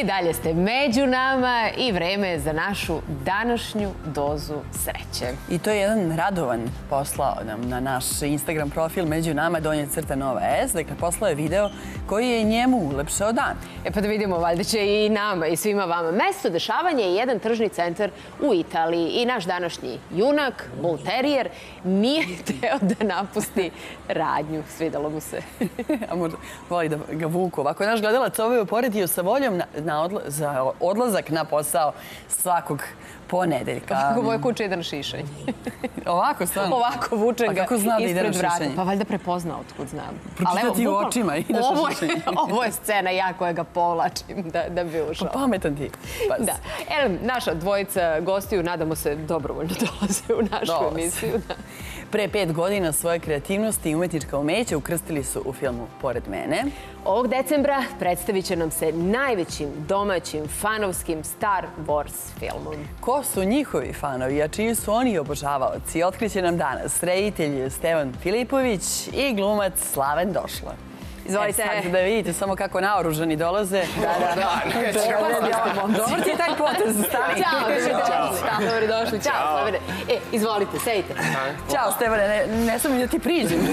I dalje ste među nama i vreme je za našu današnju dozu sreće. I to je jedan radovan poslao nam na naš Instagram profil među nama donje crta Nova S. Dakle, poslao je video koji je njemu ulepšao dan. E pa da vidimo, valjda će i nama i svima vama. Mesto dešavanja je jedan tržni centar u Italiji i naš današnji junak, bull terrier, nije teo da napusti radnju. Svidalo mu se. A možda voli da ga vuku. Ovako je naš gledalac ovaj uporedio sa voljom na, na odla, za odlazak na posao svakog ponedeljka. Kako moje kuće ide na šišanje. Ovako stvarno? Ovako vučem ga zna da ispred vrata. šišanje? Pa valjda prepozna otkud znam. Pročita ti u očima, ideš na ovo, je- šišanje. ovo je scena ja koja ga povlačim da, da bi ušao. Pa pametan ti. Pa, Da. Ele, naša dvojica gostiju, nadamo se, dobrovoljno dolaze u našu emisiju. Da. Pre pet godina svoje kreativnosti i umetnička umeća ukrstili su u filmu Pored mene. Ovog decembra predstavit će nam se najvećim domaćim fanovskim Star Wars filmom. Ko su njihovi fanovi, a čiji su oni obožavaoci, otkriće nam danas reditelj Stevan Filipović i glumac Slaven Došla. Izvolite. E, sad da vidite samo kako naoružani dolaze. Da, da, da. Dobar ti je taj potez, stani. Ćao, dobrodošli. Dobrodošli, ćao. E, izvolite, sedite. Ćao, Stevane, ne, ne sam da ti priđem.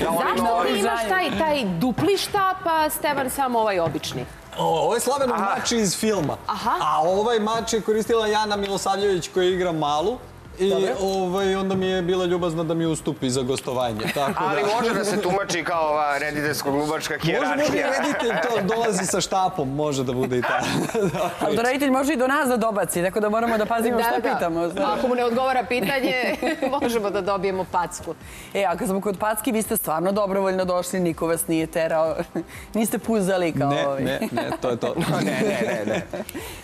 Zašto ti imaš taj, taj dupli štap, a Stevan samo ovaj obični? O, ovo je Slavenov mač iz filma. Aha. A ovaj mač je koristila Jana Milosavljević koja igra malu. I ovaj, onda mi je bila ljubazna da mi ustupi za gostovanje. Tako Ali da... može da se tumači kao ova rediteljsko-glubačka Može, može hijerarhija. reditelj, to dolazi sa štapom, može da bude i ta. da, Ali da reditelj može i do nas da dobaci, tako da moramo da pazimo šta pitamo. Ako mu ne odgovara pitanje, možemo da dobijemo packu. E, a kad smo kod Packi, vi ste stvarno dobrovoljno došli, niko vas nije terao, niste puzali kao Ne, ovi. ne, ne, to je to. Ne, ne, ne, ne.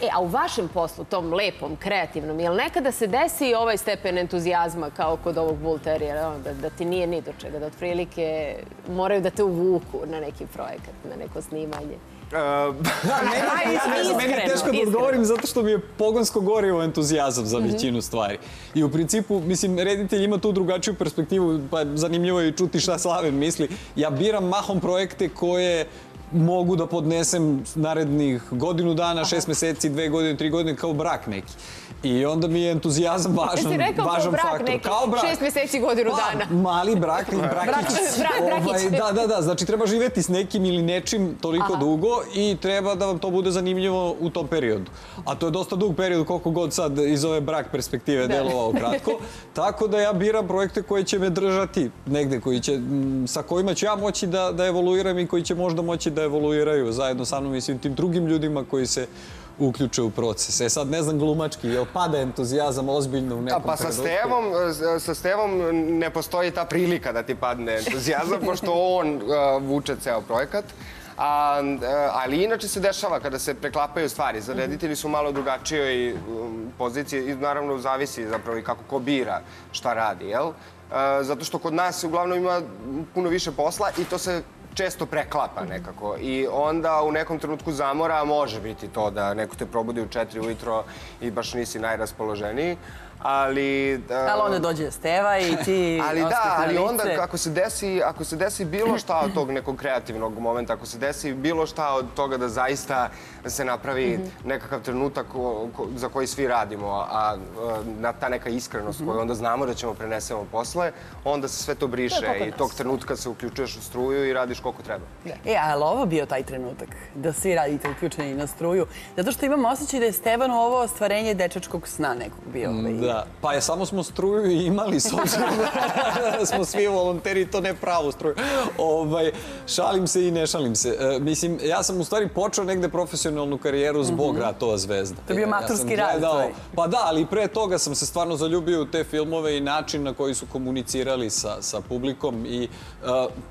E, a u vašem poslu, tom lepom, kreativnom, jel nekada se desi ovaj stepen entuzijazma kao kod ovog ono, da, da ti nije ni do čega, da otprilike moraju da te uvuku na neki projekat, na neko snimanje? Uh, Meni, Iskreno, meni je teško da odgovorim zato što mi je pogonsko gorivo entuzijazam za većinu stvari. I u principu, mislim, reditelj ima tu drugačiju perspektivu, pa zanimljivo je i čuti šta Slaven misli. Ja biram mahom projekte koje mogu da podnesem narednih godinu dana, šest meseci, dve godine, tri godine, kao brak neki. I onda mi je entuzijazam važan, Jesi rekao kao važan brak faktor. neki, Kao brak. šest meseci, godinu pa, dana. Mali brak, brakić. Bra- brakić. da, da, da, znači treba živeti s nekim ili nečim toliko Aha. dugo i treba da vam to bude zanimljivo u tom periodu. A to je dosta dug period, koliko god sad iz ove brak perspektive delovao kratko. Tako da ja biram projekte koji će me držati negde, koji će, sa kojima ću ja moći da, da evoluiram i koji će možda moći da evoluiraju zajedno sa mnom i svim tim drugim ljudima koji se uključe u proces. E sad ne znam glumački, jel pada entuzijazam ozbiljno u A nekom pa sa trenutku? Stevom, s- sa Stevom ne postoji ta prilika da ti padne entuzijazam, pošto on uh, vuče ceo projekat. A, uh, ali inače se dešava kada se preklapaju stvari. Za reditelji su malo drugačijoj um, poziciji i naravno zavisi zapravo i kako ko bira šta radi, jel? Zato što kod nas uglavnom ima puno više posla i to se često preklapa nekako. I onda u nekom trenutku zamora može biti to da neko te probudi u četiri ujutro i baš nisi najraspoloženiji, ali... uh, Ali onda dođe Steva i ti ali da, ali onda ako se desi, ako se desi bilo šta od tog nekog kreativnog momenta, ako se desi bilo šta od toga da zaista se napravi nekakav trenutak ko- ko- za koji svi radimo, a e, na ta neka iskrenost koju onda znamo da ćemo prenesemo posle, onda se sve to briše i tog trenutka se uključuješ u struju i radiš koliko treba. E, a je li ovo bio taj trenutak da svi radite uključeni na struju? Zato što imam osjećaj da je Stevanu ovo ostvarenje dečačkog sna nekog bio. ovaj. Da, pa je samo smo struju i imali s obzirom da smo svi volonteri, to ne pravu struju. Ovaj, šalim se i ne šalim se. E, mislim, ja sam u stvari počeo negde profesionalnu karijeru zbog Ratova zvezda. To je bio ja maturski sam rad tvoj. Pa da, ali pre toga sam se stvarno zaljubio u te filmove i način na koji su komunicirali sa, sa publikom i e,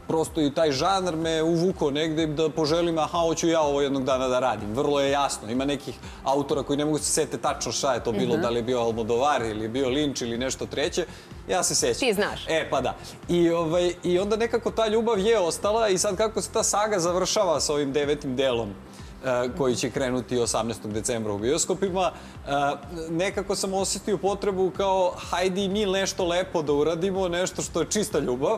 prosto i taj žanr me uvukao negde da poželim, aha, hoću ja ovo jednog dana da radim. Vrlo je jasno. Ima nekih autora koji ne mogu se sete tačno šta je to bilo, Mhm. da li je bio Almodovar ili je bio Lynch ili nešto treće. Ja se sećam. Ti znaš. E, pa da. I, ovaj, I onda nekako ta ljubav je ostala i sad kako se ta saga završava sa ovim devetim delom e, koji će krenuti 18. decembra u bioskopima. E, nekako sam osetio potrebu kao hajde i mi nešto lepo da uradimo, nešto što je čista ljubav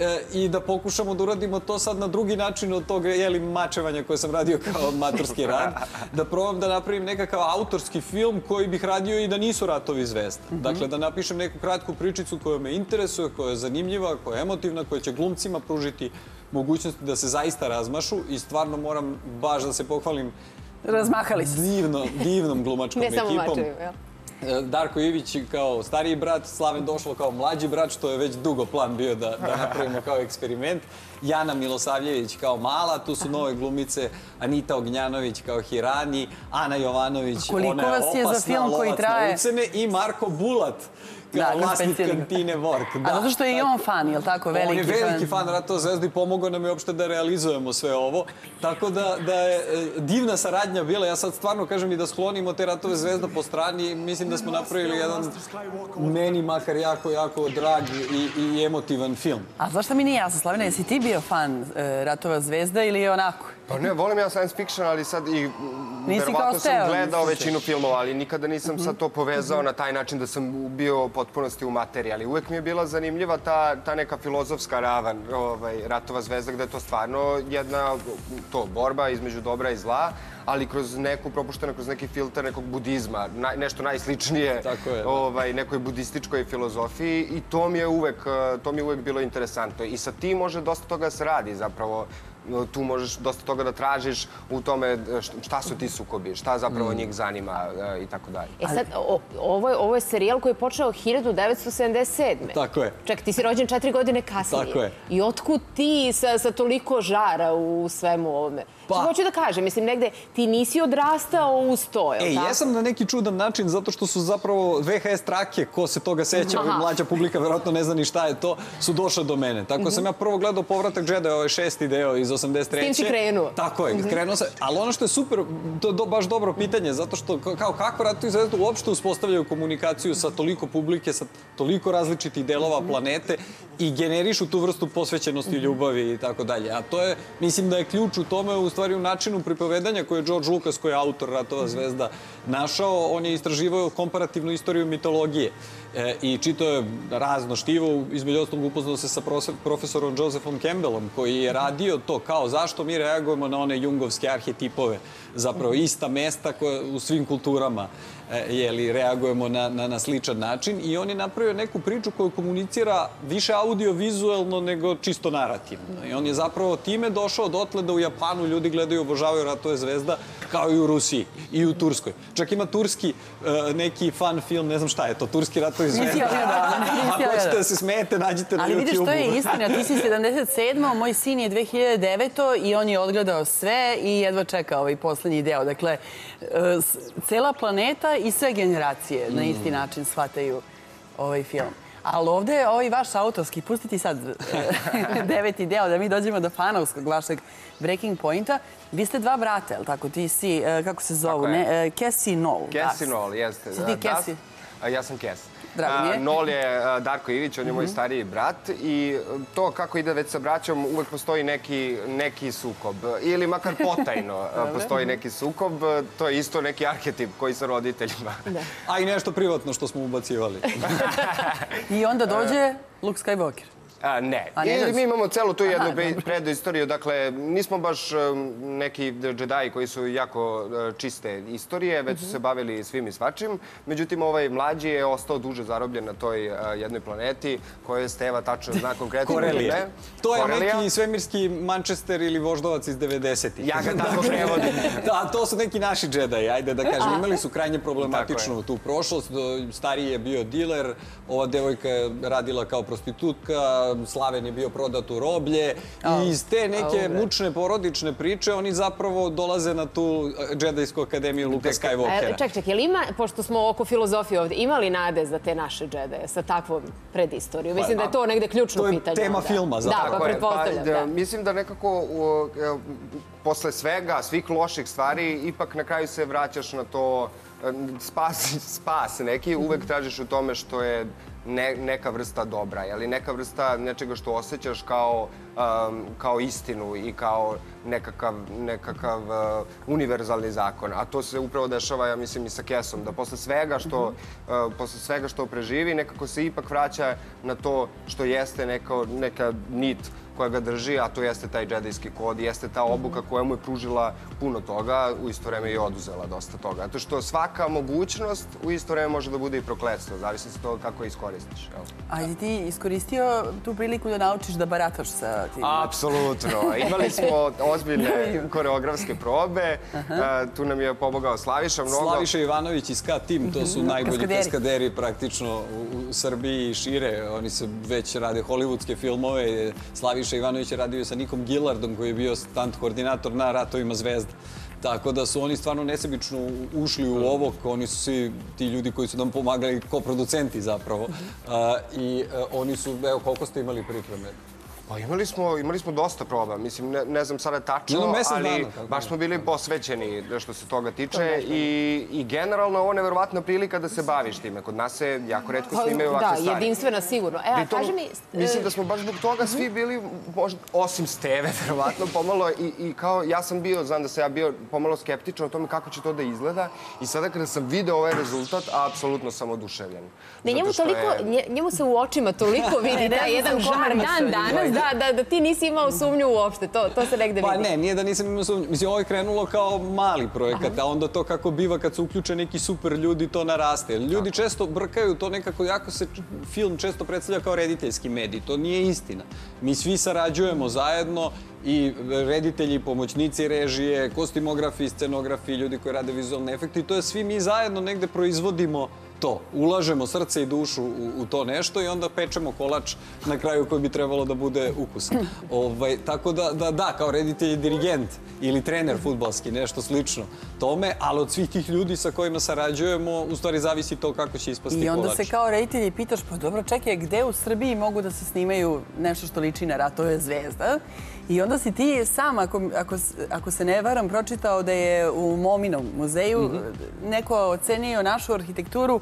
e, i da pokušamo da uradimo to sad na drugi način od toga jeli, mačevanja koje sam radio kao maturski rad, da probam da napravim nekakav autorski film koji bih radio i da nisu ratovi zvezda. Dakle, da napišem neku kratku pričicu koja me interesuje, koja je zanimljiva, koja je emotivna, koja će glumcima pružiti mogućnosti da se zaista razmašu i stvarno moram baš da se pohvalim Razmahali se. divno, divnom glumačkom Ne ekipom. samo mačevi, jel? Darko Ivić kao stariji brat, Slaven došlo kao mlađi brat, što je već dugo plan bio da, da napravimo kao eksperiment. Jana Milosavljević kao mala, tu su nove glumice, Anita Ognjanović kao Hirani, Ana Jovanović, ona je vas je za opasna, film koji lovac na traje? ucene, i Marko Bulat kao Da, vlasnik kantine Vork. A zato što je i on fan, je li tako? Veliki on je veliki fan Ratova zvezda i pomogao nam je uopšte da realizujemo sve ovo. Tako da, da je e, divna saradnja bila. Ja sad stvarno kažem i da sklonimo te Ratove zvezda po strani. Mislim da smo napravili jedan meni makar jako, jako drag i, i emotivan film. A zašto mi nije jasno, Slavina, jesi ti bio fan e, Ratova zvezda ili je onako? Pa ne, volim ja science fiction, ali sad i Nisi verovatno sam gledao većinu filmova, ali nikada nisam sad to povezao na taj način da sam bio potpunosti u materiji. Ali uvek mi je bila zanimljiva ta, ta neka filozofska ravan ovaj, Ratova zvezda, gde je to stvarno jedna to, borba između dobra i zla, ali kroz neku, propuštena kroz neki filter nekog budizma, nešto najsličnije je, da. ovaj, nekoj budističkoj filozofiji i to mi je uvek, to mi je uvek bilo interesantno. I sa tim može dosta toga da se radi zapravo tu možeš dosta toga da tražiš u tome št- šta su ti sukobi, šta zapravo njih zanima eh, i tako dalje. E sad, o, ovo, je, ovo je serijal koji je počeo 1977. Tako je. Ček, ti si rođen četiri godine kasnije. Tako je. I otkud ti sa, sa toliko žara u svemu ovome? Pa- Što hoću da kažem, mislim, negde ti nisi odrastao uz to, je E, li tako? jesam na neki čudan način zato što su zapravo VHS trake, ko se toga seća, Aha. mlađa publika verovatno ne zna ni šta je to, su došle do mene. Tako sam ja prvo gledao Povratak Jedi, ovaj šesti deo iz 83. S tim si krenuo. Tako je, krenuo sam. Ali ono što je super, to je do, baš dobro pitanje, zato što ka- kao kako Ratovi zvezda uopšte uspostavljaju komunikaciju sa toliko publike, sa toliko različitih delova planete i generišu tu vrstu posvećenosti, ljubavi i tako dalje. A to je, mislim da je ključ u tome, u stvari u načinu pripovedanja koje je George Lucas, koji je autor Ratova zvezda, našao. On je istraživao komparativnu istoriju mitologije e, i čito je razno štivo, između ostalog upoznao se sa profe- profesorom Josephom Campbellom, koji je radio to kao zašto mi reagujemo na one jungovske arhetipove, zapravo ista mesta koje u svim kulturama e, jeli, reagujemo na, na, na sličan način i on je napravio neku priču koju komunicira više audio-vizuelno nego čisto narativno. I on je zapravo time došao dotle da u Japanu ljudi gledaju i obožavaju Ratove zvezda kao i u Rusiji i u Turskoj. Čak ima turski e, neki fan film, ne znam šta je to, turski Ratovi nisi ja Ako hoćete da se smijete, nađite na Ali vidiš, to je istina. Ti si 77. Moj sin je 2009. i on je odgledao sve i jedva čeka ovaj poslednji deo. Dakle, cela planeta i sve generacije na isti način shvataju ovaj film. Ali ovde je ovaj vaš autorski, pustiti sad deveti deo da mi dođemo do fanovskog vašeg Breaking Pointa. Vi ste dva brata, je tako? Ti si, e, kako se zovu? Ne, e, Cassie Noel. Cassie. Nol, jeste. Si ti Da, da. Cassie? Ja sam Kes. Drago mi je. Mhm. Nol je Darko Ivić, on je moj stariji brat i to kako ide već sa braćom, uvek postoji neki, neki sukob. Ili makar potajno postoji neki sukob. To je isto neki arhetip koji sa roditeljima. A i nešto privatno što smo ubacivali. I onda dođe Luke Skywalker. A, ne. A ne mi imamo celu tu Aha, jednu pre- dobro. predistoriju. Dakle, nismo baš um, neki džedaji koji su jako uh, čiste istorije, već su Mhm. se bavili svim i svačim. Međutim, ovaj mlađi je ostao duže zarobljen na toj uh, jednoj planeti koje Steva tačno zna konkretno. Korelija. ime. To je Korelija. neki svemirski Manchester ili voždovac iz 90-ih. Ja ga tako prevodim. da, to su neki naši džedaji, ajde da kažem. Imali su krajnje problematičnu tu prošlost. Stariji je bio diler, ova devojka je radila kao prostitutka, Slaven je bio prodat u roblje. I iz te neke mučne porodične priče oni zapravo dolaze na tu eh, džedajsku akademiju Luka E, Skywalkera. ček, ček, jel ima, pošto smo oko filozofije ovde, ima li nade za te naše džedaje sa takvom predistorijom? Mislim da je to negde ključno to je pitanje. tema onda. filma, Da, zapravo. pa Tako je. pretpostavljam, da, da. Mislim da nekako u, e, posle svega, svih loših stvari, ipak na kraju se vraćaš na to e, spas, spas neki, uvek tražiš u tome što je ne, neka vrsta dobra, ali neka vrsta nečega što osjećaš kao, um, kao istinu i kao nekakav, nekakav uh, univerzalni zakon. A to se upravo dešava, ja mislim, i sa Kesom, da posle svega što, uh, posle svega što preživi, nekako se ipak vraća na to što jeste neka, neka nit koja ga drži, a to jeste taj džedijski kod, jeste ta obuka koja mu je pružila puno toga, u isto vreme i oduzela dosta toga. Zato što svaka mogućnost u isto vreme može da bude i prokletstvo, zavisi se to kako je iskoristiš. Jel? A je ti iskoristio tu priliku da naučiš da barataš sa tim? Apsolutno. Imali smo ozbiljne koreografske probe. A, tu nam je pomogao Slaviša mnogo. Slaviša Ivanović i Ska Team, to su najbolji Kaskaderi. kaskaderi praktično u, u Srbiji i šire. Oni se već rade hollywoodske filmove. Slaviša Ivanović je radio sa Nikom Gillardom koji je bio stunt koordinator na Ratovima zvezda. Tako da su oni stvarno nesebično ušli u ovo, oni su svi ti ljudi koji su nam pomagali kao producenti zapravo. A, I a, oni su, evo koliko ste imali pripreme? Pa imali smo, imali smo dosta proba. Mislim, ne, ne znam sada tačno, ali dana, baš smo bili posvećeni što se toga tiče i, i generalno ovo je neverovatna prilika da se baviš time. Kod nas se jako redko snimaju ovakve Da, stvari. jedinstvena sigurno. E, a Pritom, kaži mi... Mislim e, da smo baš zbog toga svi bili, možda, osim Steve, verovatno, pomalo i, i kao, ja sam bio, znam da sam ja bio pomalo skeptičan o tome kako će to da izgleda i sada kada sam video ovaj rezultat, apsolutno sam oduševljen. Ne, njemu, toliko, je- nje- njemu se u očima toliko vidi taj jedan žar dan danas, ljudi. Da, da, da ti nisi imao sumnju uopšte. To, to se negde Pa vidi. ne, nije da nisam imao sumnju. Mislim, ovo je krenulo kao mali projekat, a onda to kako biva kad se uključe neki super ljudi, to naraste. Ljudi često brkaju to nekako, jako se film često predstavlja kao rediteljski medij. To nije istina. Mi svi sarađujemo zajedno i reditelji, pomoćnici režije, kostimografi, scenografi, ljudi koji rade vizualne efekte i to je svi mi zajedno negde proizvodimo to. Ulažemo srce i dušu u, u to nešto i onda pečemo kolač na kraju koji bi trebalo da bude ukusan. ovaj, tako da, da, da, kao reditelj i dirigent ili trener futbalski, nešto slično tome, ali od svih tih ljudi sa kojima sarađujemo, u stvari zavisi to kako će ispasti I onda kolač. se kao reditelji pitaš, pa dobro, čekaj, gde u Srbiji mogu da se snimaju nešto što liči na ratove zvezda? I onda si ti sam, ako, ako, ako se ne varam, pročitao da je u Mominom muzeju Mhm. neko ocenio našu arhitekturu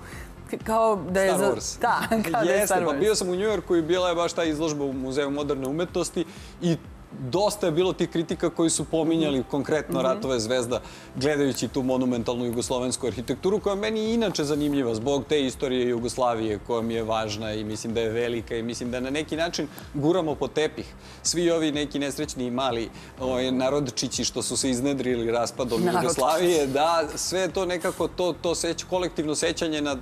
kao da je... Star za- Wars. Da, kao da je Jeste, Star pa Wars. bio sam u Njujorku i bila je baš ta izložba u Muzeju moderne umetnosti i dosta je bilo tih kritika koji su pominjali Mhm. konkretno Ratove zvezda, gledajući tu monumentalnu jugoslovensku arhitekturu, koja meni je inače zanimljiva zbog te istorije Jugoslavije koja mi je važna i mislim da je velika i mislim da na neki način guramo po tepih. Svi ovi neki nesrećni i mali ovaj, narodčići što su se iznedrili raspadom. Jugoslavije, da, sve to nekako to, to seć, kolektivno sećanje na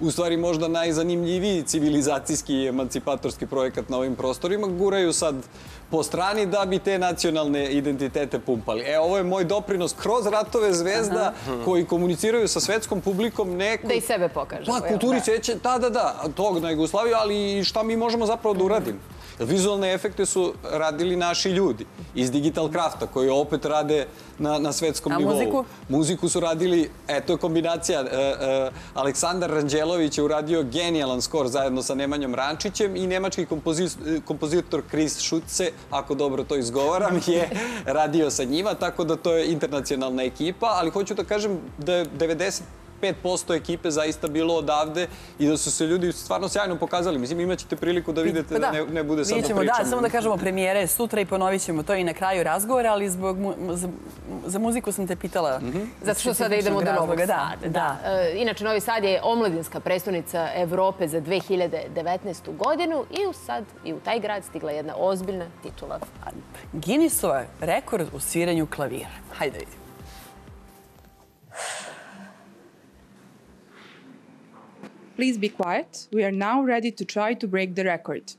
u stvari možda najzanimljiviji civilizacijski i emancipatorski projekat na ovim prostorima, guraju sad po strani da bi te nacionalne identitete pumpali. E, ovo je moj doprinos kroz ratove zvezda koji komuniciraju sa svetskom publikom neko... Da i sebe pokažemo, Pa, kulturi Da. seće, da, da, da, tog na Jugoslaviju, ali šta mi možemo zapravo da uradimo. Vizualne efekte su radili naši ljudi iz Digital Crafta, koji opet rade na, na svetskom A nivou. muziku? Muziku su radili, eto je kombinacija, e, e, Aleksandar Ranđelović je uradio genijalan skor zajedno sa Nemanjom Rančićem i nemački kompozi- kompozitor Chris Schutze, ako dobro to izgovaram, je radio sa njima, tako da to je internacionalna ekipa, ali hoću da kažem da je 95% ekipe zaista bilo odavde i da su se ljudi stvarno sjajno pokazali. Mislim, imaćete priliku da vidite Pa da, ne, ne bude sad da ćemo, pričam. Da, samo da kažemo premijere sutra i ponovit ćemo to i na kraju razgovora, ali zbog mu, za, za muziku sam te pitala. Mhm. Zato što sada idemo do Novog razloga, Sada. Da, da. E, inače, Novi Sad je omladinska prestonica Evrope za 2019. godinu i u sad i u taj grad stigla jedna ozbiljna titula. Guinnessova rekord u sviranju klavira. Hajde vidimo. Please be quiet. We are now ready to try to break the record.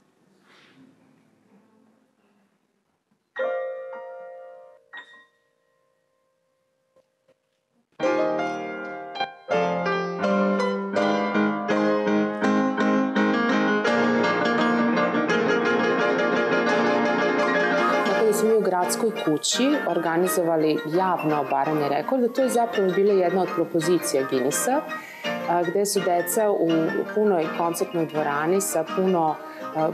Da gradskoj kući organizovali javno obaranje rekorda. To je zapravo bila jedna od propozicija Guinnessa, gde su deca u punoj koncertnoj dvorani sa puno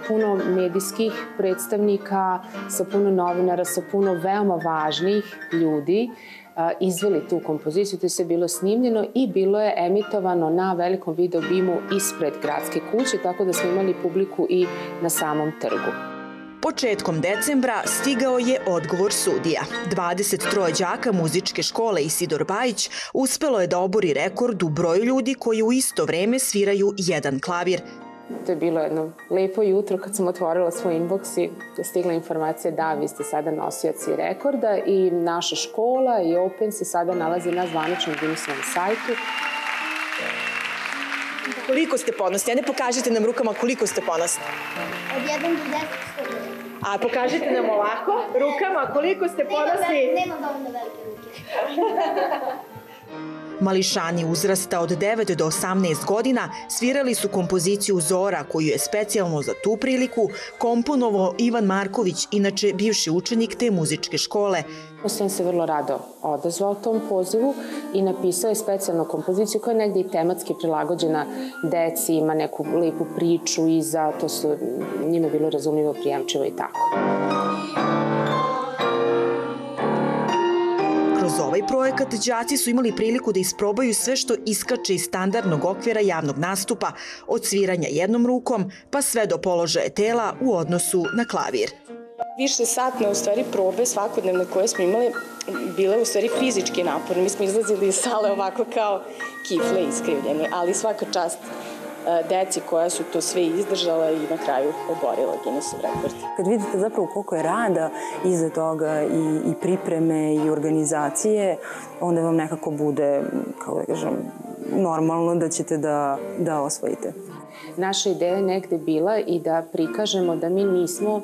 puno medijskih predstavnika, sa puno novinara, sa puno veoma važnih ljudi izveli tu kompoziciju, to je sve bilo snimljeno i bilo je emitovano na velikom video bimu ispred gradske kuće, tako da smo imali publiku i na samom trgu. Početkom decembra stigao je odgovor sudija. 23 đaka muzičke škole Isidor Bajić uspelo je da obori rekord u broju ljudi koji u isto vreme sviraju jedan klavir. To je bilo jedno lepo jutro kad sam otvorila svoj inbox i stigla informacija da vi ste sada nosioci rekorda i naša škola i Open se sada nalazi na zvaničnom Guinnessovom sajtu. Koliko ste ponosni? Ajde pokažite nam rukama koliko ste ponosni. Od 1 do 10 stoje. A pokažite nam ovako, rukama, koliko ste ponosni. Nema dovoljno velike ruke. Mališani uzrasta od 9 do 18 godina svirali su kompoziciju Zora koju je specijalno za tu priliku komponovao Ivan Marković, inače bivši učenik te muzičke škole. On se vrlo rado odazvao tom pozivu i napisao je specijalnu kompoziciju koja je negde i tematski prilagođena deci, ima neku lepu priču iza, to su njima bilo razumljivo, prijemčivo i tako. Ovaj projekat đaci su imali priliku da isprobaju sve što iskače iz standardnog okvira javnog nastupa, od sviranja jednom rukom pa sve do položaja tela u odnosu na klavir. Više satne u stvari probe svakodnevne koje smo imali bile u stvari fizički napor. Mi smo izlazili iz sale ovako kao kifle iskrivljeni, ali svaka čast deci koja su to sve izdržala i na kraju oborila Guinnessov rekord. Kad vidite zapravo koliko je rada iza toga i, i pripreme i organizacije, onda vam nekako bude, kako da kažem, normalno da ćete da, da osvojite. Naša ideja je negde bila i da prikažemo da mi nismo,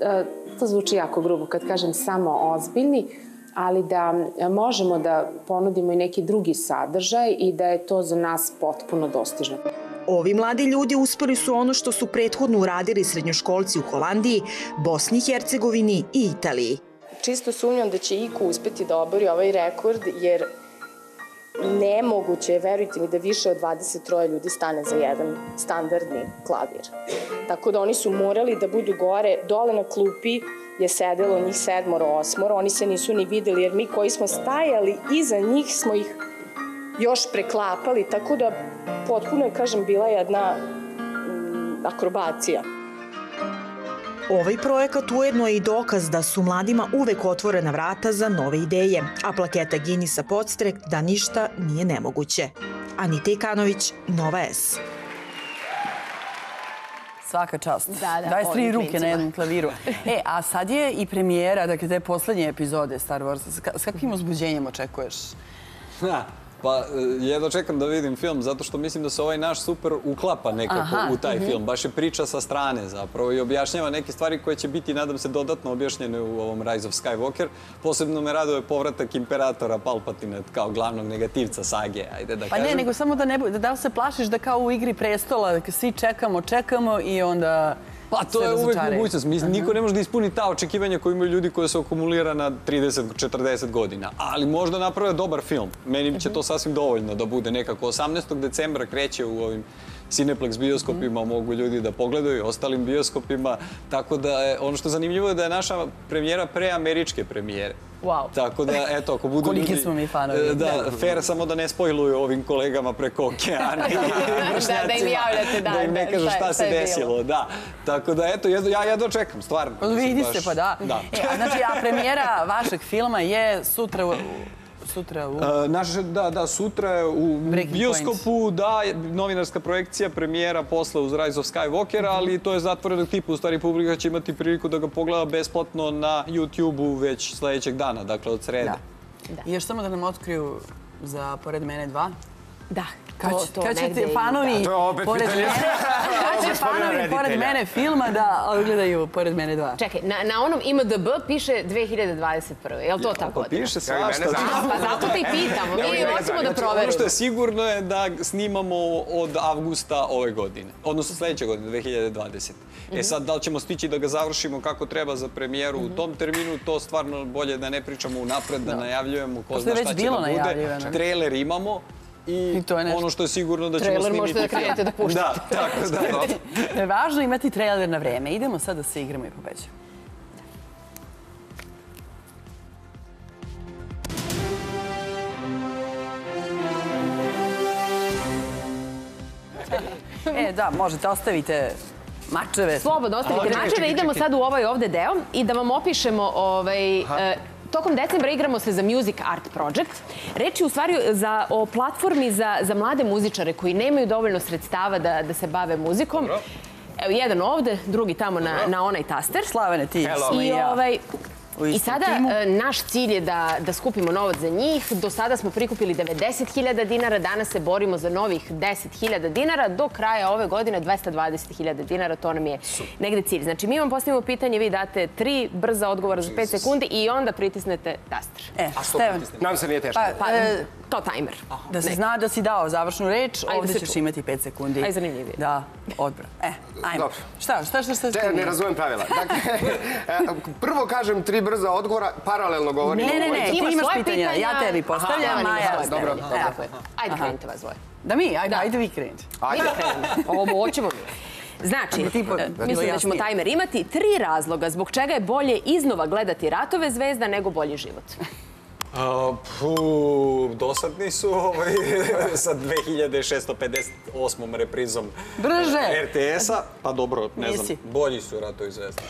e, to zvuči jako grubo kad kažem samo ozbiljni, ali da možemo da ponudimo i neki drugi sadržaj i da je to za nas potpuno dostižno. Ovi mladi ljudi uspeli su ono što su prethodno uradili srednjoškolci u Holandiji, Bosni i Hercegovini i Italiji. Čisto sumnjam da će Iko uspeti da obori ovaj rekord, jer nemoguće je, verujte mi, da više od 23 ljudi stane za jedan standardni klavir. Tako da oni su morali da budu gore, dole na klupi je sedelo njih sedmoro, osmoro, oni se nisu ni videli, jer mi koji smo stajali iza njih smo ih još preklapali, tako da potpuno je, kažem, bila jedna mm, akrobacija. Ovaj projekat ujedno je i dokaz da su mladima uvek otvorena vrata za nove ideje, a plaketa Guinnessa podstrek da ništa nije nemoguće. Anita Ikanović, Nova S. Svaka čast. Da, da, 23 ovim ruke na klincima. jednom klaviru. E, a sad je i premijera, dakle, te poslednje epizode Star Wars. S ka- S kakvim uzbuđenjem očekuješ? Ha, Pa, e, jedno čekam da vidim film, zato što mislim da se ovaj naš super uklapa nekako Aha, u taj film. Baš je priča sa strane zapravo i objašnjava neke stvari koje će biti, nadam se, dodatno objašnjene u ovom Rise of Skywalker. Posebno me raduje povratak imperatora Palpatina kao glavnog negativca sage, ajde da Pa kažem. ne, nego samo da ne da li se plašiš da kao u igri prestola, svi čekamo, čekamo i onda Pa to je uvek mogućnost. Mislim, niko ne može da ispuni ta očekivanja koje imaju ljudi koje se akumulira na 30-40 godina. Ali možda naprave dobar film. Meni će to sasvim dovoljno da bude nekako. 18. decembra kreće u ovim Cineplex bioskopima, mogu ljudi da pogledaju ostalim bioskopima. Tako da je, ono što je zanimljivo je da je naša premijera pre američke premijere. Wow. Tako da, eto, ako budu Koliki ljudi... smo mi fanovi. e, Da, fair samo da ne spojluju ovim kolegama preko okeana i vršnjacima. da im javljate, da, Da im ne da, kažu šta se bilo. desilo, da. Tako da, eto, jedno, ja jedno čekam, stvarno. Vidi baš- se, pa da. Da. E, a znači, a premijera vašeg filma je sutra u... Sutra u... E, naš, da, da, sutra je u Breaking bioskopu, da, je novinarska projekcija, premijera posle uz Rise of Skywalker, ali to je zatvorenog tipa. U stvari, publika će imati priliku da ga pogleda besplatno na YouTube-u već sledećeg dana, dakle od srede. Da. I još samo da nam otkriju za Pored mene dva. Da, To, će- to kad će fanovi pored mene, kad će Gospodina fanovi pored mene filma da odgledaju Pored mene dva? Čekaj, na, na onom IMDB piše 2021. Je li to ta Pa piše svašta. Pa zato te i pitamo. Mi hoćemo da Ono proverimo. što je sigurno je da snimamo od avgusta ove godine, odnosno sledeće godine, 2020. E sad, da li ćemo stići da ga završimo kako treba za premijeru u tom terminu, to stvarno bolje da ne pričamo unapred, da najavljujemo ko zna šta će da bude. Trailer imamo i, to je ono što je sigurno da ćemo trailer snimiti. Trailer možete da krenete da puštate. Da, tako, da. da. Važno imati trailer na vreme. Idemo sad da se igramo i pobeđamo. E, da, možete, ostavite mačeve. Slobodno, ostavite mačeve. Idemo sad u ovaj ovde deo i da vam opišemo ovaj, Tokom decembra igramo se za Music Art Project. Reč je u stvari za, o platformi za, za mlade muzičare koji nemaju dovoljno sredstava da, da se bave muzikom. Evo, jedan ovde, drugi tamo na, na onaj taster. Slavene, ti Hello. I, ovaj, I sada timu. e, naš cilj je da, da skupimo novac za njih. Do sada smo prikupili 90.000 dinara, danas se borimo za novih 10.000 dinara. Do kraja ove godine 220.000 dinara, to nam je negde cilj. Znači, mi vam postavimo pitanje, vi date tri brza odgovora za 5 sekundi i onda pritisnete taster. E, Stevan, Nam se nije teško. pa, Pa, e, to tajmer. da se zna da si dao završnu reč, Ajde ovde se ćeš čuje. imati 5 sekundi. Aj, zanimljivije. Da, odbrano. E, ajmo. Dobro. Šta, šta, šta, šta? Ne, ne razumem pravila. Dakle, e, prvo kažem tri brza odgovora, paralelno govorim. Ne, ne, ne, ti imaš svoje pitanja, ja pitanja. tebi postavljam, Aha, Maja. Dobro, dobro. Tako je. Ajde, krenite vas dvoje. Da mi, ajde, Da. ajde vi krenite. Ajde. Ovo hoćemo mi. Znači, e, da mislim da ćemo tajmer imati. Tri razloga zbog čega je bolje iznova gledati ratove zvezda nego bolji život. A, pu, dosadni su ovaj, sa 2658. reprizom Brže. RTS-a. Pa dobro, ne Nisi. znam, bolji su ratovi zvezda.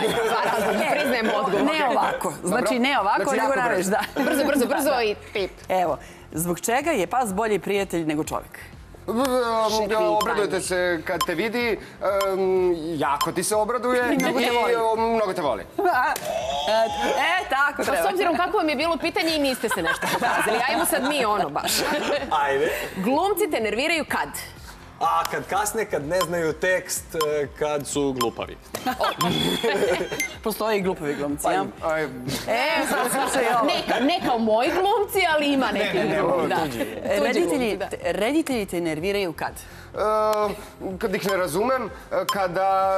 Ajde, dva razloga, priznajem odgovor. Ne ovako, znači ne ovako, Znači, nego brzo. da. Brzo, brzo, brzo i pip. Evo, zbog čega je pas bolji prijatelj nego čovjek? Um, Obradujete se kad te vidi, um, jako ti se obraduje I mnogo te voli. um, mnogo te voli. E, tako Pa treba. s obzirom kako vam je bilo pitanje i niste se nešto pokazali. Ajmo sad mi ono baš. Ajde. Glumci te nerviraju kad? A kad kasne, kad ne znaju tekst, e, kad su glupavi. Postoje i glupovi glumci, ja? Aj, E, sad slušaj ovo. Ne, ka- ne kao moji glumci, ali ima neki ne, ne, ovo da. tuđi. E, Reditelji, glumci, da. te- reditelji te nerviraju kad? um, kad ih ne razumem, kada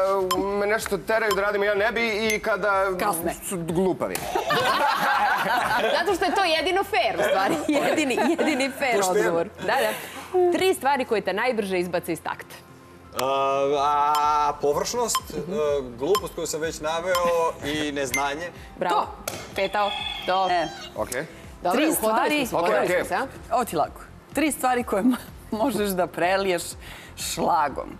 me nešto teraju da radim, ja ne bi i kada Kasne. su glupavi. Zato što je to jedino fair, u stvari. Jedini, jedini fair odgovor. Da, da. Tri stvari koje te najbrže izbace iz takta. A, površnost, e, glupost koju sam već naveo i neznanje. Bravo. Petao. To. E, Okej. Dobro, tri stvari- smo se, Ok, uhodali ok. smo se, a? ovo ti lako. Tri stvari koje mo- možeš da preliješ šlagom.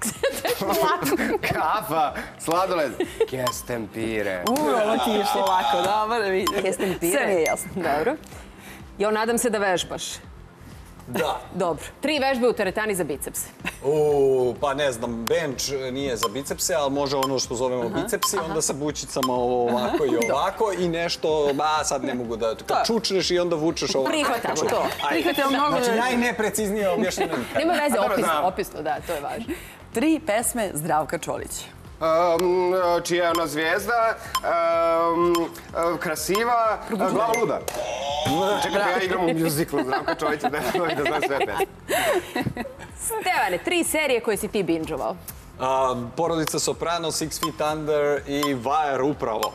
Kafa, sladoled, kestempire. U, ovo ti je išlo lako, dobro, vidi. Kesten pire. Sve mi je jasno. Dobro. Jo, nadam se da vežbaš. Da. Dobro. Tri vežbe u teretani za biceps. U, pa ne znam, bench nije za bicepse, ali može ono što zovemo bicepsi, onda sa bučicama ovo ovako i ovako i nešto, ba, sad ne mogu da, kad čučneš i onda vučeš ovako. Prihvatamo to. Prihvatamo mnogo- Znači, najnepreciznije objašnjeno. Nema veze, opisno, opisno, da, to je važno. Tri pesme Zdravka Čolića. Um, čija je ona zvijezda, um, krasiva, uh, luda. Čekaj, da ja igram u mjuziklu, Zdravka Čolića, ne znam da znam sve pesme. Stevane, tri serije koje si ti binđovao. A, porodica Soprano, Six Feet Under i Wire upravo.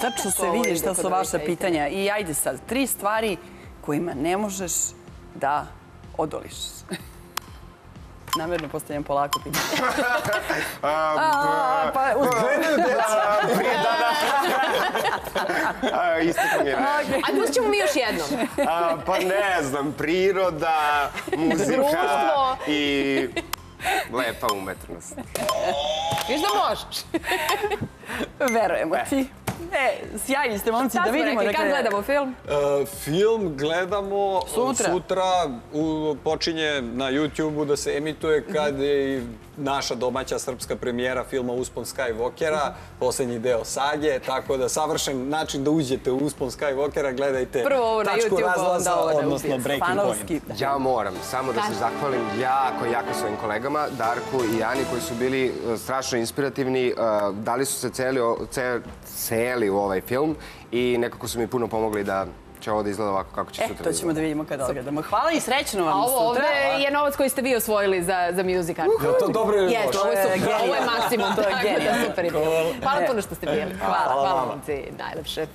Tačno se vidi šta su vaša pitanja. pitanja. I ajde sad, tri stvari kojima ne možeš da odoliš. Namerno postavljam polako pitanje. A, pa, uz... A, Isteklo mi je vreme. A pustit ćemo mi još jednom. A, Pa ne znam, priroda, muzika i lepa umetnost. Viš da možeš. Verujemo ti. E, sjajni ste momci, da vidimo. rekli, kad gledamo film? E, film gledamo Sutra. sutra u, počinje na YouTube-u da se emituje kad je i naša domaća srpska premijera filma Uspon Skywalkera, poslednji deo sage, tako da savršen način da uđete u Uspon Skywalkera, gledajte Prvo ovo na tačku razlaza, odnosno. Breaking. Point. Ja moram samo da se zahvalim jako, jako svojim kolegama, Darku i Ani, koji su bili e, strašno inspirativni. e, Dali su se celi, celi u ovaj film i nekako su mi puno pomogli da će ovo da izgleda ovako kako će E, sutra to da ćemo da vidimo kada odgledamo. Hvala i srećno vam ovo sutra. ovde je novac koji ste vi osvojili za, za Music Art. Je to dobro ili loše? ovo je super, ovo je maksimum, To je da genijalno. super je bilo. Hvala puno što ste bili. Hvala, Hvala momci, najlepše.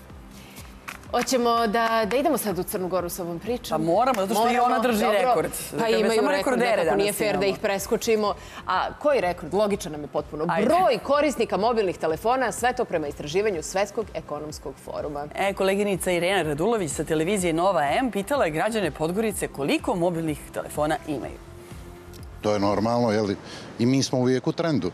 Hoćemo da, da idemo sad u Crnu Goru sa ovom pričom? Pa moramo, zato što i ona drži dobro. rekord. Pa Dakle, imaju rekord, nekako nije fair da imamo. ih preskočimo. A koji rekord? Logičan nam je potpuno. Ajde. Broj korisnika mobilnih telefona, sve to prema istraživanju Svetskog ekonomskog foruma. E, koleginica Irena Radulović sa televizije Nova M pitala je građane Podgorice koliko mobilnih telefona imaju. To je normalno, jel? I mi smo uvijek u trendu.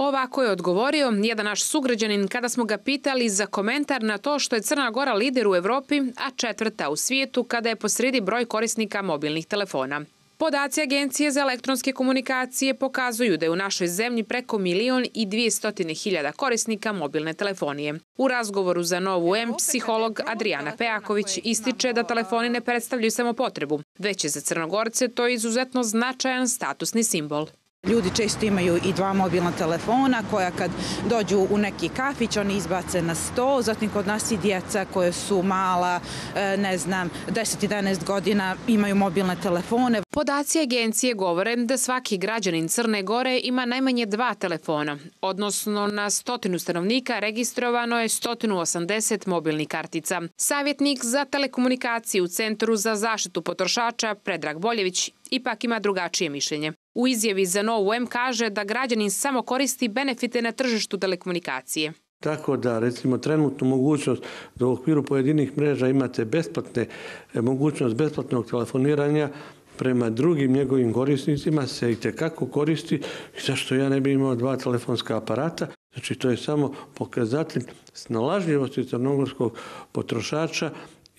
Ovako je odgovorio jedan naš sugrađanin kada smo ga pitali za komentar na to što je Crna Gora lider u Evropi, a četvrta u svijetu kada je posredi broj korisnika mobilnih telefona. Podaci Agencije za elektronske komunikacije pokazuju da je u našoj zemlji preko milion i 200 hiljada korisnika mobilne telefonije. U razgovoru za Novu M, psiholog Adriana Pejaković ističe da telefoni ne predstavljaju samo potrebu, već je za Crnogorce to izuzetno značajan statusni simbol. Ljudi često imaju i dva mobilna telefona koja kad dođu u neki kafić oni izbace na sto, zatim kod nas i djeca koje su mala, e, ne znam, 10-11 godina imaju mobilne telefone. Podaci agencije govore da svaki građanin Crne Gore ima najmanje dva telefona, odnosno na stotinu stanovnika registrovano je 180 mobilnih kartica. Savjetnik za telekomunikacije u Centru za zaštitu potrošača Predrag Boljević ipak ima drugačije mišljenje. U izjavi za Novu M kaže da građanin samo koristi benefite na tržištu telekomunikacije. Tako da, recimo, trenutnu mogućnost da u okviru pojedinih mreža imate besplatne, e, mogućnost besplatnog telefoniranja prema drugim njegovim korisnicima se i tekako koristi zašto ja ne bi imao dva telefonska aparata. Znači, to je samo pokazatelj snalažljivosti crnogorskog potrošača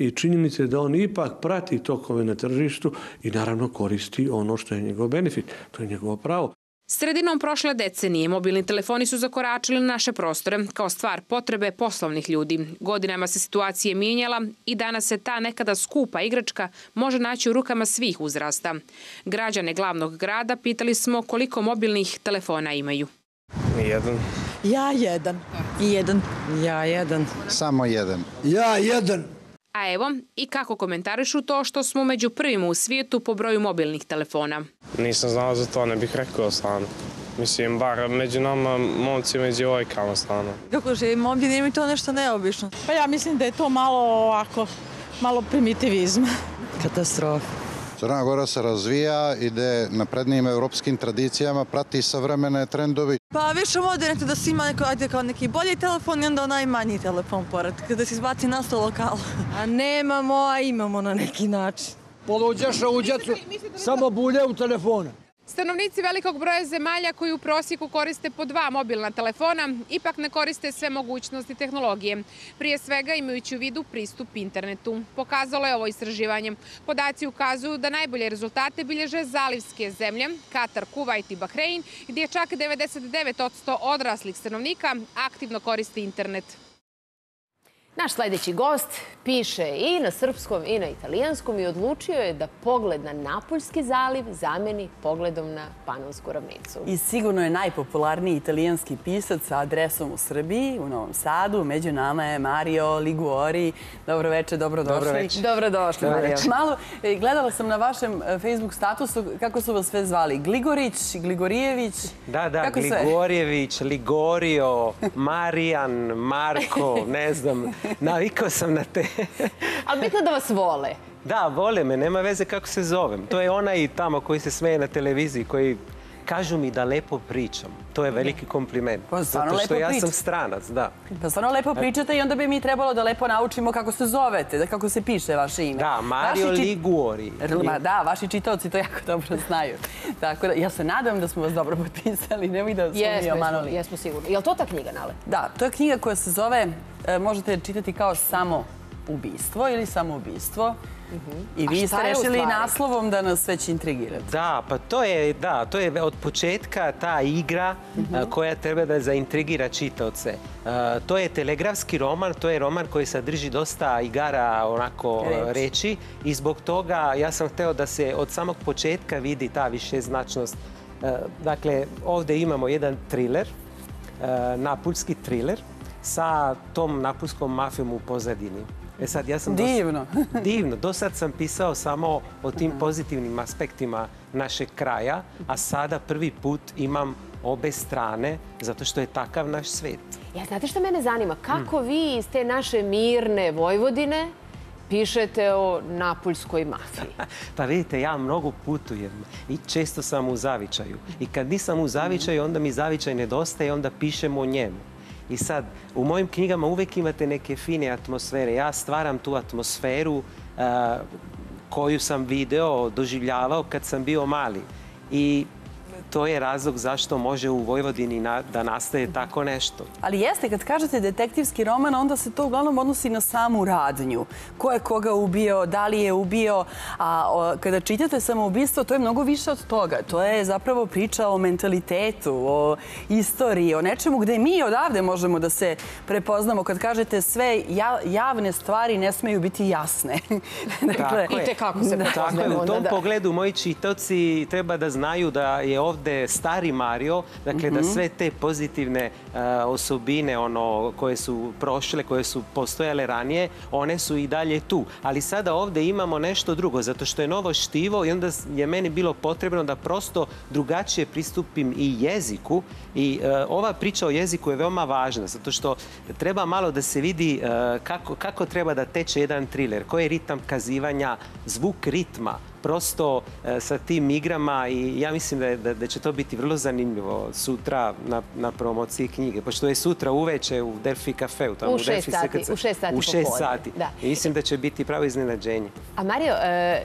i činjenice da on ipak prati tokove na tržištu i naravno koristi ono što je njegov benefit. To je njegovo pravo. Sredinom prošle decenije mobilni telefoni su zakoračili na naše prostore kao stvar potrebe poslovnih ljudi. Godinama se situacija mijenjala i danas se ta nekada skupa igračka može naći u rukama svih uzrasta. Građane glavnog grada pitali smo koliko mobilnih telefona imaju. Nijedan. Ja jedan. I jedan. Ja jedan. Samo jedan. Ja jedan. A evo i kako komentarišu to što smo među prvima u svijetu po broju mobilnih telefona. Nisam znao za to, ne bih rekao stvarno. Mislim, bar među nama, momcima i djevojkama stvarno. Kako živimo ovdje, nije mi to nešto neobično. Pa ja mislim da je to malo ovako, malo primitivizma. Katastrofa. Crna Gora se razvija, ide naprednijim europskim tradicijama, prati savremene trendovi. Pa više moderne da se ima neko, ajde, kao neki bolji telefon i onda onaj manji telefon pored, kada se izbaci na sto lokal. A nemamo, a imamo na neki način. Poluđeš u djecu, samo bulje u telefonu. Stanovnici velikog broja zemalja koji u prosjeku koriste po dva mobilna telefona ipak ne koriste sve mogućnosti tehnologije. Prije svega imajući u vidu pristup internetu. Pokazalo je ovo istraživanje. Podaci ukazuju da najbolje rezultate bilježe zalivske zemlje, Katar, Kuvajt i Bahrein, gdje čak 99% odraslih stanovnika aktivno koriste internet. Naš sledeći gost piše i na srpskom i na italijanskom i odlučio je da pogled na Napoljski zaliv zameni pogledom na Panonsku ravnicu. I sigurno je najpopularniji italijanski pisac sa adresom u Srbiji, u Novom Sadu. Među nama je Mario Liguori. Dobro večer, dobrodošli. Dobro večer. Dobrodošli, Mario. Malo, e, gledala sam na vašem e, Facebook statusu kako su vas sve zvali. Gligorić, Gligorijević. Da, da, kako Gligorijević, sve? Ligorio, Marijan, Marko, ne znam. Navikao sam na te. Ali bitno da vas vole. Da, vole me, nema veze kako se zovem. To je onaj tamo koji se smeje na televiziji, koji kažu mi da lepo pričam. To je veliki kompliment. Pa Zato što ja sam stranac, da. Pa stvarno lepo pričate i onda bi mi trebalo da lepo naučimo kako se zovete, da kako se piše vaše ime. Da, Mario vaši Liguori. Da, vaši čitaoci to jako dobro znaju. Tako da, ja se nadam da smo vas dobro potpisali, nemoj da smo mi omanuli. Jesmo sigurni. Je li to ta knjiga, Nale? Da, to je knjiga koja se zove, e, možete čitati kao samo ubistvo ili samoubistvo. I vi ste rešili naslovom da nas već intrigirate. Da, pa to je, da, to je od početka ta igra koja treba da zaintrigira čitaoce. To je telegrafski roman, to je roman koji sadrži dosta igara onako reči i zbog toga ja sam hteo da se od samog početka vidi ta višeznačnost. Dakle, ovde imamo jedan thriller, napuljski thriller, sa tom napulskom mafijom u pozadini. E sad, ja sam... Divno. Dos... divno. Do sad sam pisao samo o tim pozitivnim aspektima našeg kraja, a sada prvi put imam obe strane, zato što je takav naš svet. Ja, znate što mene zanima? Kako vi iz te naše mirne Vojvodine pišete o napuljskoj mafiji? pa vidite, ja mnogo putujem i često sam u zavičaju. I kad nisam u zavičaju, onda mi zavičaj nedostaje, onda pišem o njemu. I sad, u mojim knjigama uvek imate neke fine atmosfere. Ja stvaram tu atmosferu uh, koju sam video, doživljavao kad sam bio mali. I to je razlog zašto može u Vojvodini na, da nastaje tako nešto. Ali jeste, kad kažete detektivski roman, onda se to uglavnom odnosi na samu radnju. Ko je koga ubio, da li je ubio, a o, kada čitate samoubistvo, to je mnogo više od toga. To je zapravo priča o mentalitetu, o istoriji, o nečemu gde mi odavde možemo da se prepoznamo. Kad kažete sve ja, javne stvari ne smeju biti jasne. dakle, I te kako se Tako je, prepoznamo. u tom onda, da. pogledu moji čitaoci treba da znaju da je ovde stari Mario, dakle da sve te pozitivne uh, osobine ono, koje su prošle, koje su postojale ranije, one su i dalje tu. Ali sada ovde imamo nešto drugo, zato što je novo štivo i onda je meni bilo potrebno da prosto drugačije pristupim i jeziku. I uh, ova priča o jeziku je veoma važna, zato što treba malo da se vidi uh, kako, kako treba da teče jedan thriller, koji je ritam kazivanja, zvuk ritma, prosto e, sa tim igrama i ja mislim da, je, da, da će to biti vrlo zanimljivo sutra na, na promociji knjige, pošto je sutra uveče u Delfi kafeu. Tamo U šest Delfi sati, sekreca- u šest sati U šest sati. da. I mislim da će biti pravo iznenađenje. A Mario, e,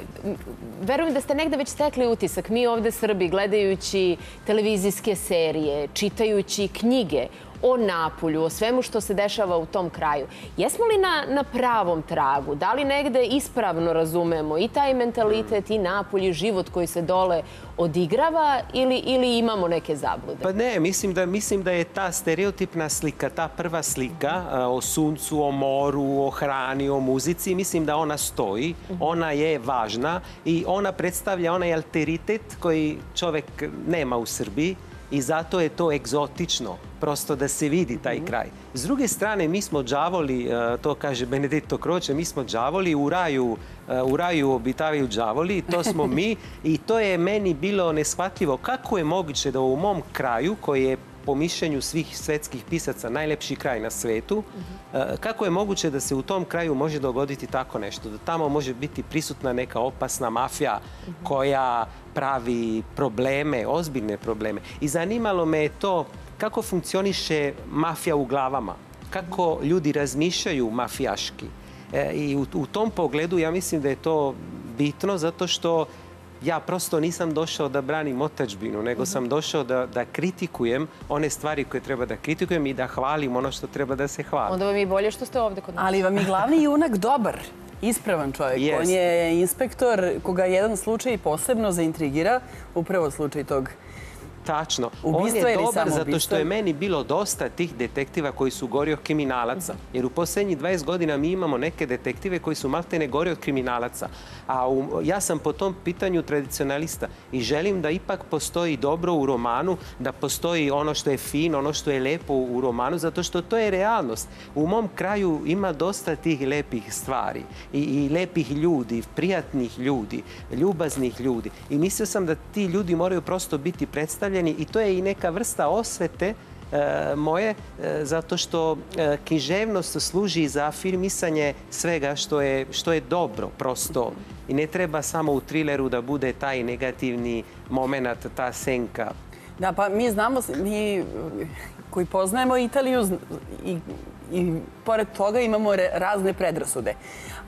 verujem da ste negde već stekli utisak. Mi ovde Srbi, gledajući televizijske serije, čitajući knjige o Napulju, o svemu što se dešava u tom kraju. Jesmo li na, na pravom tragu? Da li negde ispravno razumemo i taj mentalitet i Napulj i život koji se dole odigrava ili, ili imamo neke zablude? Pa ne, mislim da, mislim da je ta stereotipna slika, ta prva slika o suncu, o moru, o hrani, o muzici, mislim da ona stoji, ona je važna i ona predstavlja onaj alteritet koji čovek nema u Srbiji i zato je to egzotično, prosto da se vidi taj kraj. S druge strane, mi smo đavoli, e, to kaže Benedetto Croce, mi smo đavoli u raju, e, u raju obitavaju đavoli, to smo mi i to je meni bilo neshvatljivo. Kako je moguće da u mom kraju, koji je po mišljenju svih svetskih pisaca najlepši kraj na svetu, e, kako je moguće da se u tom kraju može dogoditi tako nešto? Da tamo može biti prisutna neka opasna mafija koja pravi probleme, ozbiljne probleme. I zanimalo me je to kako funkcioniše mafija u glavama, kako ljudi razmišljaju mafijaški. E, I u, u tom pogledu ja mislim da je to bitno zato što ja prosto nisam došao da branim otačbinu, nego sam došao da, da kritikujem one stvari koje treba da kritikujem i da hvalim ono što treba da se hvali. Onda vam je bolje što ste ovde kod nas. Ali vam je glavni junak dobar, ispravan čovjek. On je inspektor koga jedan slučaj posebno zaintrigira, upravo slučaj tog Tačno. Ubistvo On je dobar zato što je meni bilo dosta tih detektiva koji su gori od kriminalaca. Jer u poslednjih 20 godina mi imamo neke detektive koji su maltene gori od kriminalaca. A u, ja sam po tom pitanju tradicionalista i želim da ipak postoji dobro u romanu, da postoji ono što je fino, ono što je lepo u romanu, zato što to je realnost. U mom kraju ima dosta tih lepih stvari i, i lepih ljudi, prijatnih ljudi, ljubaznih ljudi. I mislio sam da ti ljudi moraju prosto biti predstavljeni i to je i neka vrsta osvete e, moje, e, zato što e, književnost služi za afirmisanje svega što je, što je dobro, prosto. I ne treba samo u trileru da bude taj negativni moment, ta senka. Da, pa mi znamo, mi koji poznajemo Italiju i, i pored toga imamo re- razne predrasude.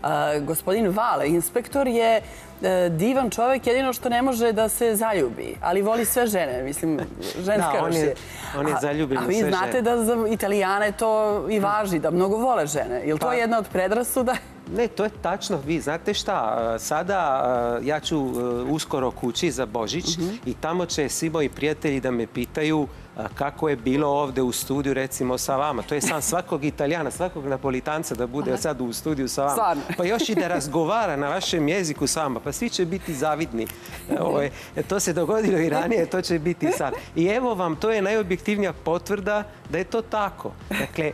A, gospodin Vale, inspektor, je e, divan čovek, jedino što ne može da se zaljubi, ali voli sve žene, mislim, ženska Da, on je- još on je A- zaljubljen A u vi sve znate žene. da za Italijane to i važi, da mnogo vole žene. Je li to Pa- jedna od predrasuda? Ne, to je tačno. Vi znate šta, sada ja ću e, uskoro kući za Božić i tamo će svi moji prijatelji da me pitaju kako je bilo ovde u studiju recimo sa vama. To je san svakog italijana, svakog napolitanca da bude sad u studiju sa vama. Stvarno. Pa još i da razgovara na vašem jeziku s vama. Pa svi će biti zavidni. E, Ovo je, e, to se dogodilo i ranije, to će biti sad. I evo vam, to je najobjektivnija potvrda da je to tako. Dakle,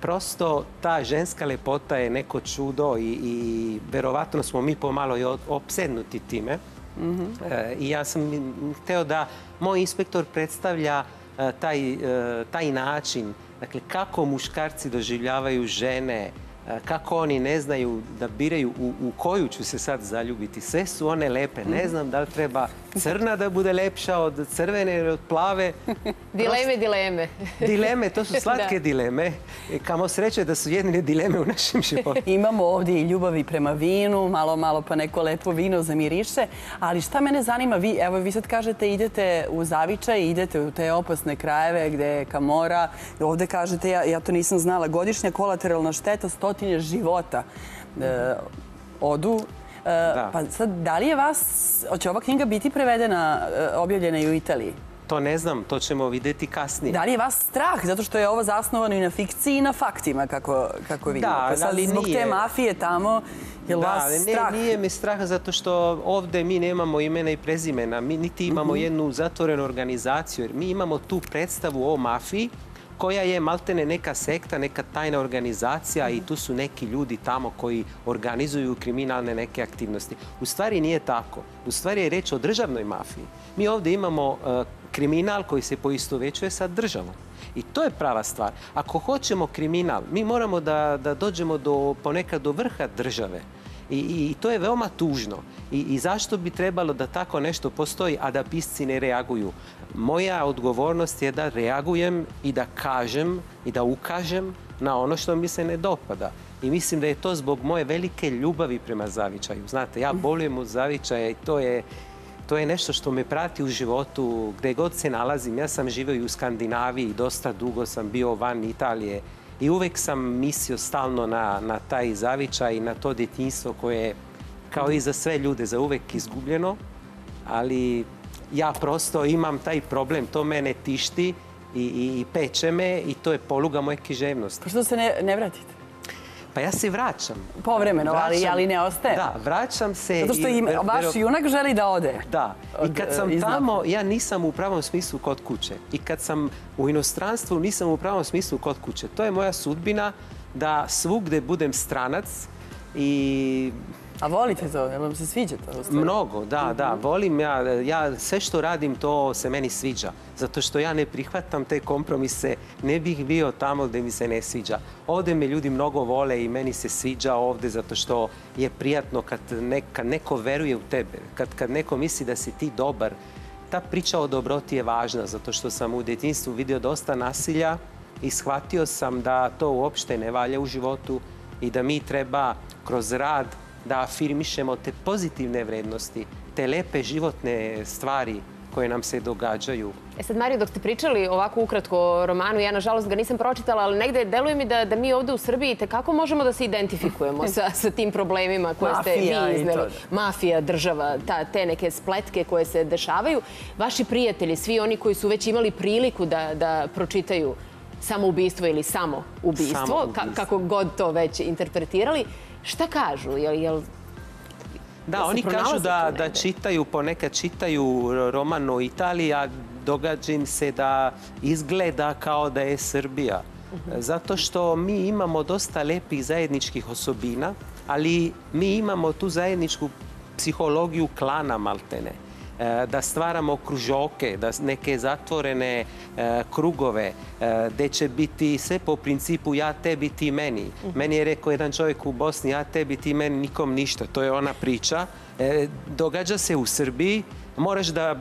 prosto ta ženska lepota je neko čudo i, i verovatno smo mi pomalo i opsednuti time. E, I ja sam mm, hteo da moj inspektor predstavlja e, taj, e, taj način, dakle kako muškarci doživljavaju žene, e, kako oni ne znaju da biraju u, u koju ću se sad zaljubiti. Sve su one lepe. Ne znam da li treba crna da bude lepša od crvene ili od plave. Dileme, dileme. Dileme, to su slatke Da. dileme. I kamo sreće da su jedine dileme u našim životima. Imamo ovdje i ljubavi prema vinu, malo, malo pa neko lepo vino zamiriše. Ali šta mene zanima, vi, evo vi sad kažete idete u Zavičaj, idete u te opasne krajeve gde je Kamora. Ovde kažete, ja, ja to nisam znala, godišnja kolateralna šteta stotine života e, odu. E, Pa sad, da li je vas, hoće ova knjiga biti prevedena, e, objavljena i u Italiji? To ne znam, to ćemo vidjeti kasnije. Da li je vas strah? Zato što je ovo zasnovano i na fikciji i na faktima, kako, kako vidimo. Da, pa sad, ali zbog nije. te mafije tamo, je Da, vas ne, strah? nije mi strah zato što ovdje mi nemamo imena i prezimena. Mi niti imamo Mhm. jednu zatvorenu organizaciju. Jer mi imamo tu predstavu o mafiji koja je maltene neka sekta, neka tajna organizacija i tu su neki ljudi tamo koji organizuju kriminalne neke aktivnosti. U stvari nije tako. U stvari je reč o državnoj mafiji. Mi ovdje imamo e, kriminal koji se poistovećuje sa državom. I to je prava stvar. Ako hoćemo kriminal, mi moramo da, da dođemo do, ponekad do vrha države. I, i to je veoma tužno. I, I zašto bi trebalo da tako nešto postoji, a da pisci ne reaguju? Moja odgovornost je da reagujem i da kažem i da ukažem na ono što mi se ne dopada. I mislim da je to zbog moje velike ljubavi prema zavičaju. Znate, ja bolujem od zavičaja i to je, to je nešto što me prati u životu gdje god se nalazim. Ja sam živio i u Skandinaviji, dosta dugo sam bio van Italije i uvijek sam mislio stalno na, na taj zavičaj i na to djetinjstvo koje je kao i za sve ljude za uvijek izgubljeno, ali ja prosto imam taj problem, to mene tišti i, i, i peče me i to je poluga moje književnosti. Pa što se ne, ne vratite? Pa ja se vraćam. Povremeno, ali, Vraćam- ali ne ostaje. Da, vraćam se. Zato što i im, vaš junak želi da ode. Da, i kad e, sam tamo, ja nisam u pravom smislu kod kuće. I kad sam u inostranstvu, nisam u pravom smislu kod kuće. To je moja sudbina da svugde budem stranac i A volite to? Jel vam se sviđa to? Mnogo, da, da. Mhm. Volim ja, ja sve što radim to se meni sviđa. Zato što ja ne prihvatam te kompromise, ne bih bio tamo gdje mi se ne sviđa. Ovdje me ljudi mnogo vole i meni se sviđa ovdje zato što je prijatno kad, ne- kad neko veruje u tebe, kad, kad neko misli da si ti dobar. Ta priča o dobroti je važna zato što sam u djetinstvu vidio dosta nasilja i shvatio sam da to uopšte ne valja u životu i da mi treba kroz rad da afirmišemo te pozitivne vrednosti, te lepe životne stvari koje nam se događaju. E sad, Mario, dok ste pričali ovako ukratko o romanu, ja nažalost ga nisam pročitala, ali negde deluje mi da, da mi ovde u Srbiji tekako možemo da se identifikujemo sa, sa tim problemima koje ste Mafija vi izneli. to. Mafija, država, ta, te neke spletke koje se dešavaju. Vaši prijatelji, svi oni koji su već imali priliku da, da pročitaju samoubistvo ili samo ubistvo, Samoubistvo. ka- kako god to već interpretirali, šta kažu? Jel, jel, Da, oni kažu da, da čitaju, ponekad čitaju roman o Italiji, a događa im se da izgleda kao da je Srbija. Mhm. Zato što mi imamo dosta lepih zajedničkih osobina, ali mi imamo tu zajedničku psihologiju klana maltene. E, Da stvaramo kružoke, da neke zatvorene e, krugove, e, gde će biti sve po principu ja tebi, ti meni. Meni je rekao jedan čovjek u Bosni, ja tebi, ti meni, nikom ništa. To je ona priča. Događa se u Srbiji, moraš da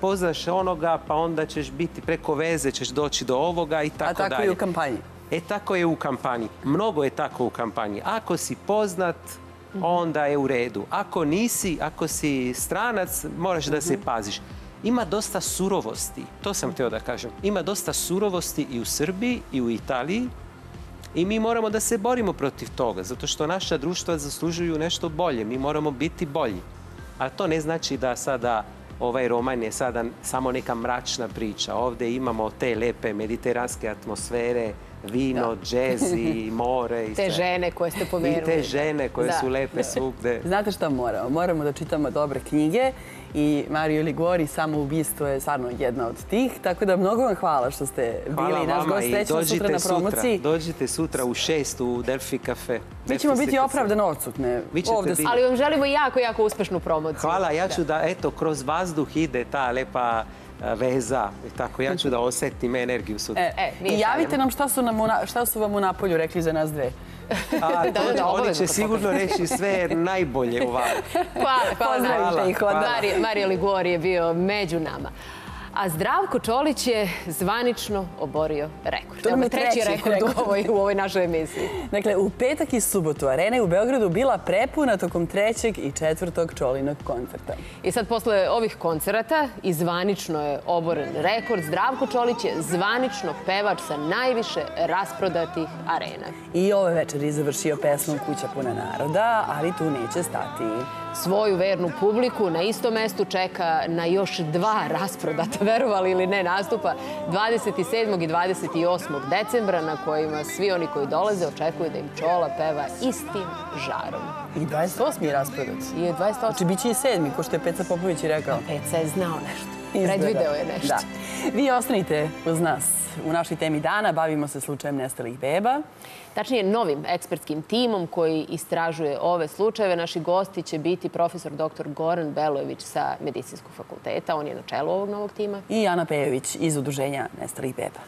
poznaš onoga, pa onda ćeš biti preko veze, ćeš doći do ovoga i tako A tako dalje. i u kampanji. E tako je u kampanji. Mnogo je tako u kampanji. Ako si poznat, onda je u redu. Ako nisi, ako si stranac, moraš da se paziš. Ima dosta surovosti, to sam htio da kažem. Ima dosta surovosti i u Srbiji i u Italiji i mi moramo da se borimo protiv toga, zato što naša društva zaslužuju nešto bolje. Mi moramo biti bolji. Ali to ne znači da sada ovaj roman je sada samo neka mračna priča. Ovdje imamo te lepe mediteranske atmosfere, vino, džez i more. I te sve. žene koje ste pomenuli? I te žene koje Da. su lepe svugde. Znate šta moramo? Moramo da čitamo dobre knjige i Mario Ligori, samo ubistvo je stvarno jedna od tih. Tako da mnogo vam hvala što ste Hvala bili naš gost. Srećno sutra dođite na sutra. promociji. Dođite sutra u šest u Delphi Cafe. Mi ćemo biti opravdano odsutne. Ovde. Ali vam želimo jako, jako uspešnu promociju. Hvala, ja ću da, eto, kroz vazduh ide ta lepa veza. I tako, ja ću da osetim energiju sutra. E, I javite nam šta su, nam šta su vam u Napolju rekli za nas dve. A, Da, da, da, oni će sigurno reći sve najbolje u vama. Hvala, hvala. Pozdravite ih Mario Ligori je bio među nama. A Zdravko Čolić je zvanično oborio rekord. To je treći, treći rekord, rekord. U, ovoj, u ovoj našoj emisiji. Dakle, u petak i subotu arena je u Beogradu bila prepuna tokom trećeg i četvrtog Čolinog koncerta. I sad, posle ovih koncerata, i zvanično je oboren rekord, Zdravko Čolić je zvanično pevač sa najviše rasprodatih arena. I ove večeri završio pesmom Kuća puna naroda, ali tu neće stati. Svoju vernu publiku na istom mestu čeka na još dva rasprodata, verovali ili ne, nastupa 27. i 28. decembra na kojima svi oni koji dolaze očekuju da im Čola peva istim žarom. I 28. je rasprodat. I 28. Znači, bit će i sedmi, ko što je Peca Popović i rekao. Peca je znao nešto. Predvideo je nešto. Da. Vi ostanite uz nas. U našoj temi dana bavimo se slučajem nestalih beba. Tačnije, novim ekspertskim timom koji istražuje ove slučajeve. Naši gosti će biti profesor dr. Goran Belojević sa Medicinskog fakulteta. On je na čelu ovog novog tima. I Ana Pejović iz Udruženja nestalih beba.